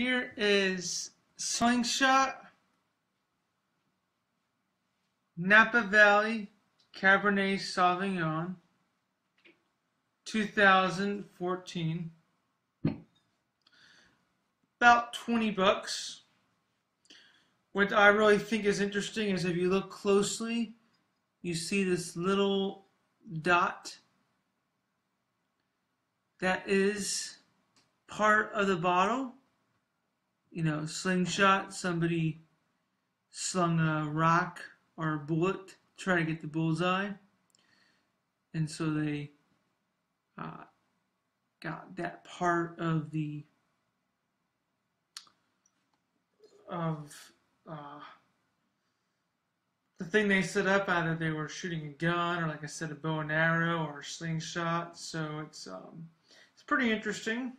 Here is Slingshot, Napa Valley Cabernet Sauvignon, 2014. About 20 bucks. What I really think is interesting is if you look closely, you see this little dot that is part of the bottle. You know, slingshot, somebody slung a rock or a bullet to try to get the bullseye. And so they uh, got that part of the of uh, the thing they set up either they were shooting a gun or like I said a bow and arrow or a slingshot so it's um, it's pretty interesting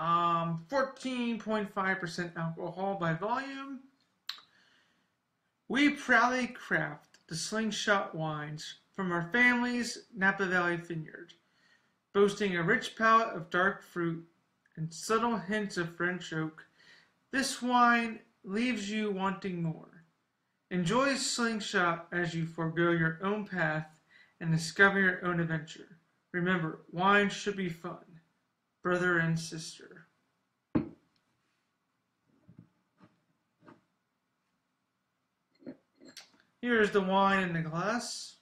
um, 14.5% alcohol by volume we proudly craft the slingshot wines from our family's Napa Valley vineyard boasting a rich palate of dark fruit and subtle hints of French oak this wine leaves you wanting more. Enjoy Slingshot as you forego your own path and discover your own adventure. Remember, wine should be fun, brother and sister. Here's the wine in the glass.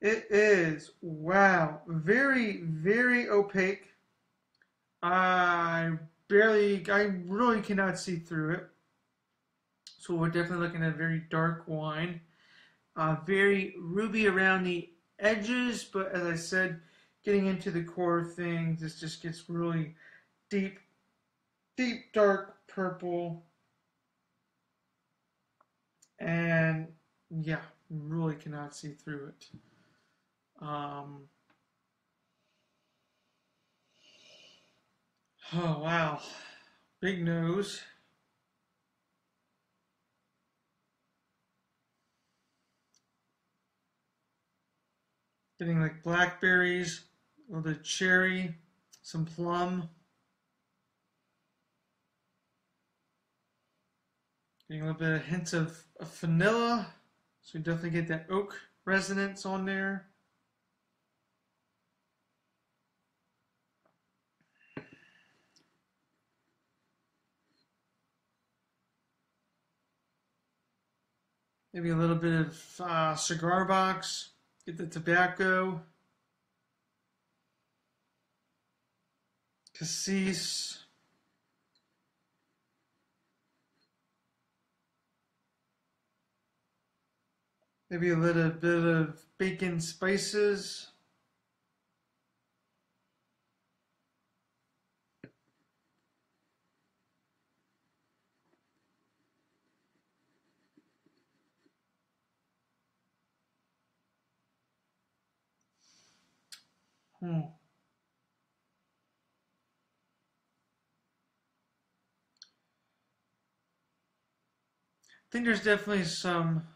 It is, wow, very, very opaque. I barely, I really cannot see through it. So we're definitely looking at a very dark wine. Uh, very ruby around the edges, but as I said, getting into the core of things, this just gets really deep, deep dark purple. And yeah, really cannot see through it. Um, Oh, wow. Big nose. Getting like blackberries, a little bit of cherry, some plum. Getting a little bit of hints of, of vanilla. So you definitely get that oak resonance on there. maybe a little bit of uh, cigar box, get the tobacco, cassis, maybe a little bit of baking spices. Hmm. Think there's definitely some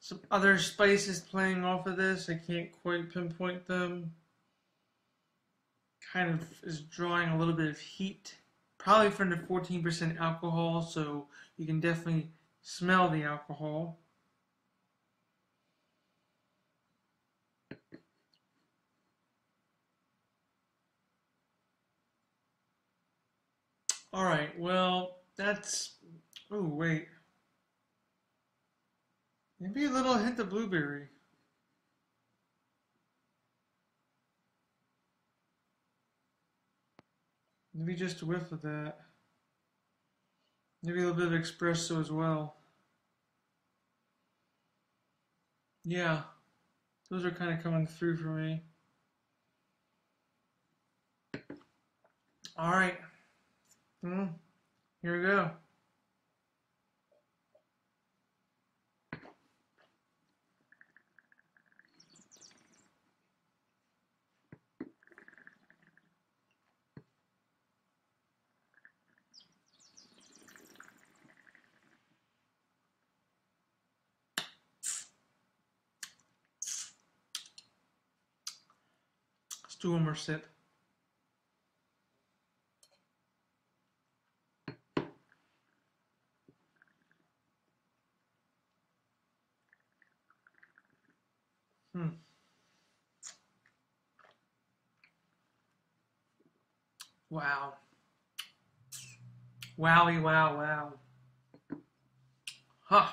some other spices playing off of this. I can't quite pinpoint them. Kind of is drawing a little bit of heat probably from the 14% alcohol, so you can definitely smell the alcohol. All right, well, that's. Oh, wait. Maybe a little hint of blueberry. Maybe just a whiff of that. Maybe a little bit of espresso as well. Yeah, those are kind of coming through for me. All right. Mm, here we go. Let's do one more sip. Wow. Wowie, wow, wow. Huh.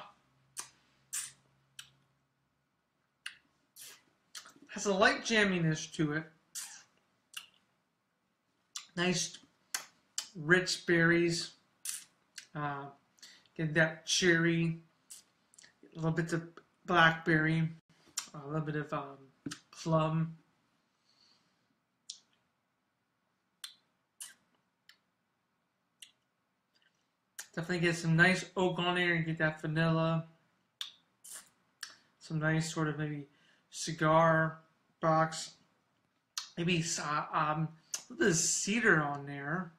Has a light jamminess to it. Nice, rich berries. Uh, get that cherry, a little bit of blackberry, a little bit of um, plum. Definitely get some nice oak on there and get that vanilla. Some nice sort of maybe cigar box. Maybe um, a cedar on there.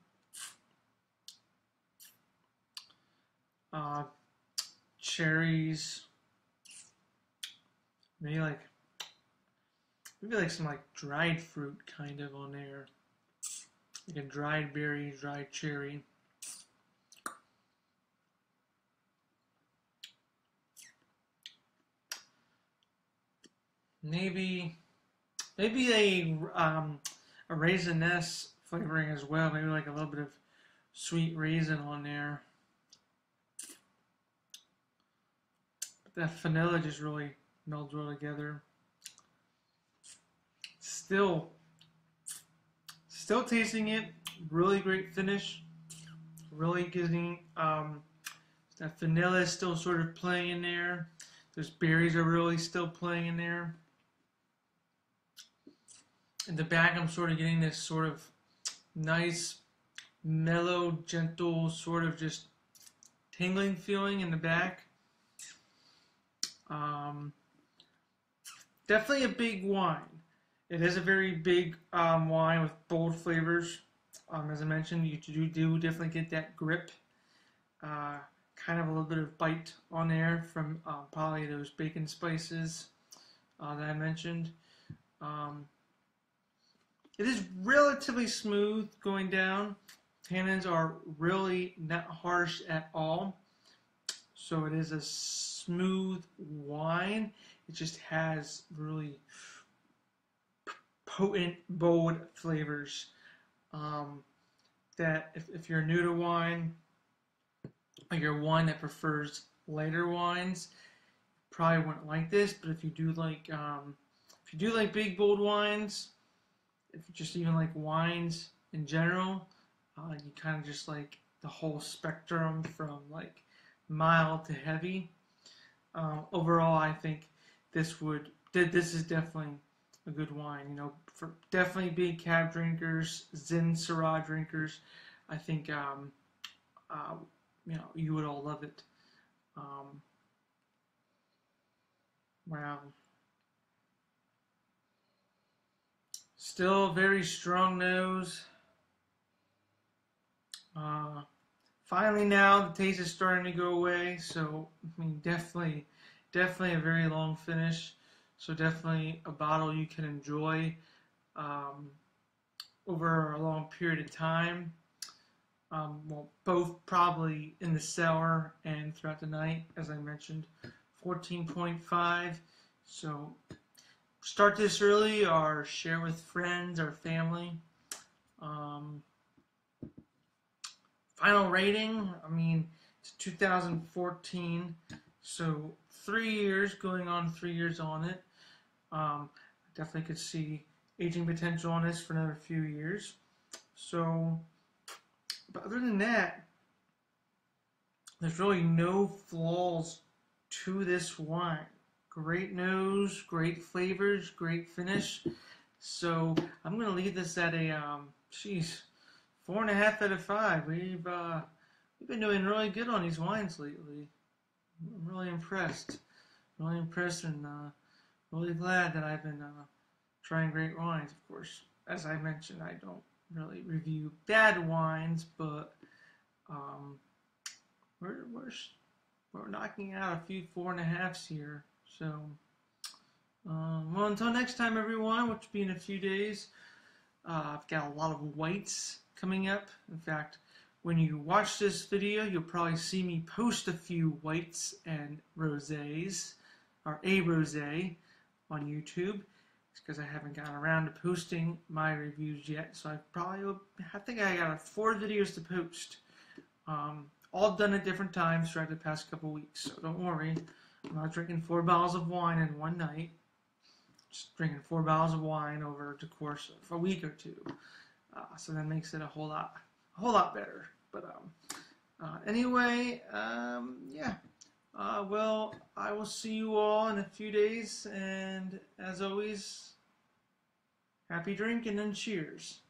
Uh, cherries. Maybe like maybe like some like dried fruit kind of on there. Like a dried berry, dried cherry. Maybe maybe a um, a raisiness flavoring as well. Maybe like a little bit of sweet raisin on there. But that vanilla just really melds well together. Still, still tasting it. Really great finish. Really getting um, that vanilla is still sort of playing in there. Those berries are really still playing in there. In the back, I'm sort of getting this sort of nice, mellow, gentle, sort of just tingling feeling in the back. Um, definitely a big wine. It is a very big um, wine with bold flavors. Um, as I mentioned, you do, do definitely get that grip. Uh, kind of a little bit of bite on there from uh, probably those baking spices uh, that I mentioned. Um, it is relatively smooth going down. Tannins are really not harsh at all. So it is a smooth wine. It just has really potent, bold flavors. Um, that if, if you're new to wine, or you're one that prefers lighter wines, probably wouldn't like this. But if you do like, um, if you do like big bold wines, if just even like wines in general, uh, you kind of just like the whole spectrum from like mild to heavy. Uh, overall, I think this would this is definitely a good wine. You know, for definitely big cab drinkers, Zin Syrah drinkers. I think um, uh, you know you would all love it. Um, wow. Still very strong nose. Uh, finally now the taste is starting to go away. So I mean definitely definitely a very long finish. So definitely a bottle you can enjoy um, over a long period of time. Um, well, both probably in the cellar and throughout the night, as I mentioned. 14.5. So start this early or share with friends or family. Um, final rating, I mean, it's 2014, so three years, going on three years on it. Um, definitely could see aging potential on this for another few years. So, but other than that, there's really no flaws to this wine. Great nose, great flavors, great finish. So I'm gonna leave this at a um, geez, four and a half out of five. We've uh, we've been doing really good on these wines lately. I'm really impressed. Really impressed and uh, really glad that I've been uh, trying great wines. Of course, as I mentioned, I don't really review bad wines, but um, we're we're we're knocking out a few four and a halfs here. So, um, well, until next time, everyone, which will be in a few days, Uh, I've got a lot of whites coming up. In fact, when you watch this video, you'll probably see me post a few whites and rosés, or a rosé, on YouTube. It's because I haven't gotten around to posting my reviews yet. So I probably, I think I got four videos to post. Um, all done at different times throughout the past couple weeks. So don't worry, I'm not drinking four bottles of wine in one night. Just drinking four bottles of wine over the course of a week or two. Uh, so that makes it a whole lot, a whole lot better. But um, uh, anyway, um, yeah. Uh, well, I will see you all in a few days, and as always, happy drinking and then cheers.